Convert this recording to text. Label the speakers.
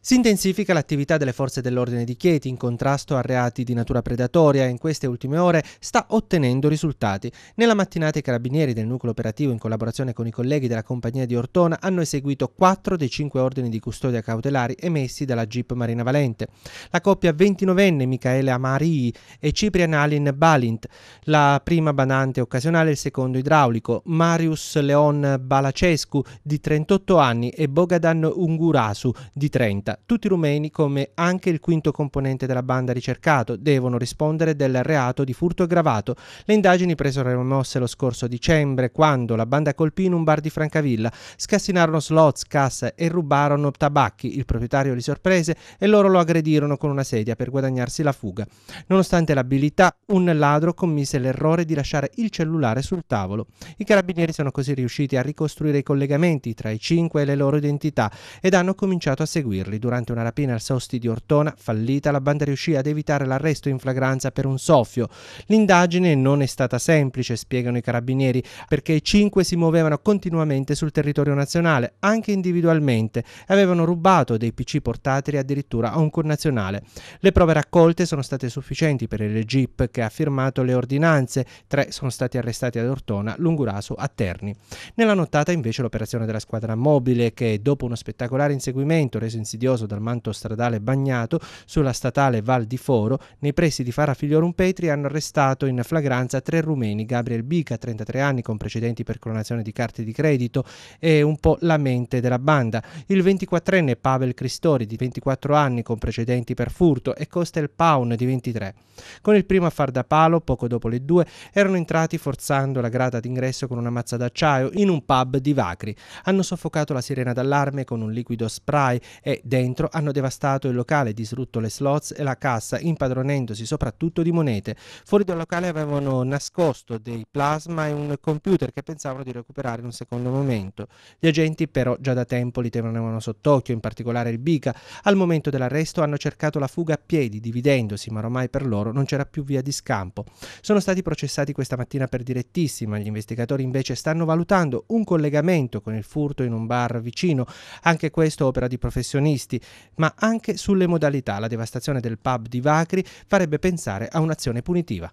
Speaker 1: Si intensifica l'attività delle forze dell'ordine di Chieti in contrasto a reati di natura predatoria e in queste ultime ore sta ottenendo risultati. Nella mattinata i carabinieri del nucleo operativo in collaborazione con i colleghi della compagnia di Ortona hanno eseguito quattro dei cinque ordini di custodia cautelari emessi dalla Jeep Marina Valente. La coppia 29enne Michaele Amarii e Ciprian Alin Balint, la prima banante occasionale e il secondo idraulico, Marius Leon Balacescu di 38 anni e Bogadan Ungurasu di 30 tutti rumeni come anche il quinto componente della banda ricercato devono rispondere del reato di furto aggravato. Le indagini presero mosse lo scorso dicembre quando la banda colpì in un bar di Francavilla, scassinarono slots, cassa e rubarono tabacchi. Il proprietario li sorprese e loro lo aggredirono con una sedia per guadagnarsi la fuga. Nonostante l'abilità, un ladro commise l'errore di lasciare il cellulare sul tavolo. I carabinieri sono così riusciti a ricostruire i collegamenti tra i cinque e le loro identità ed hanno cominciato a seguirli durante una rapina al Sosti di Ortona, fallita, la banda riuscì ad evitare l'arresto in flagranza per un soffio. L'indagine non è stata semplice, spiegano i carabinieri, perché i cinque si muovevano continuamente sul territorio nazionale, anche individualmente, e avevano rubato dei PC portatili addirittura a un connazionale. Le prove raccolte sono state sufficienti per il GIP che ha firmato le ordinanze, tre sono stati arrestati ad Ortona, Lunguraso a Terni. Nella nottata invece l'operazione della squadra mobile che dopo uno spettacolare inseguimento reso insidioso insidioso dal manto stradale bagnato sulla statale Val di Foro, nei pressi di Fara Figliorum Petri hanno arrestato in flagranza tre rumeni, Gabriel Bica, 33 anni, con precedenti per clonazione di carte di credito e un po' la mente della banda, il 24enne Pavel Cristori, di 24 anni, con precedenti per furto, e Costel Paun, di 23. Con il primo a far da palo, poco dopo le due, erano entrati forzando la grata d'ingresso con una mazza d'acciaio in un pub di Vacri. Hanno soffocato la sirena d'allarme con un liquido spray e dentro dentro hanno devastato il locale, distrutto le slots e la cassa, impadronendosi soprattutto di monete. Fuori dal locale avevano nascosto dei plasma e un computer che pensavano di recuperare in un secondo momento. Gli agenti però già da tempo li tenevano sott'occhio, in particolare il Bica. Al momento dell'arresto hanno cercato la fuga a piedi, dividendosi, ma ormai per loro non c'era più via di scampo. Sono stati processati questa mattina per direttissima, gli investigatori invece stanno valutando un collegamento con il furto in un bar vicino, anche questo opera di professionisti ma anche sulle modalità. La devastazione del pub di Vacri farebbe pensare a un'azione punitiva.